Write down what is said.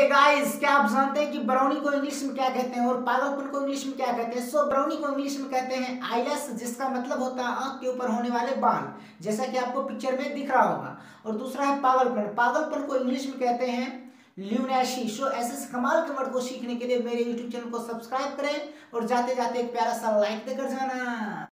Hey guys क्या आप जानते हैं कि ब्राउनी को इंग्लिश में क्या कहते हैं और पागलपन को इंग्लिश में क्या कहते हैं? सो so, ब्राउनी को इंग्लिश में कहते हैं आईलेस जिसका मतलब होता है आँख के ऊपर होने वाले बाल जैसा कि आपको पिक्चर में दिख रहा होगा। और दूसरा है पागलपन। पागलपन को इंग्लिश में कहते हैं ल्यूनैशी सो ऐसे कमाल के वर्ड को सीखने के लिए मेरे यूट्यूब चैनल को सब्सक्राइब करें और जाते जाते एक प्यारा सा लाइक देकर जाना।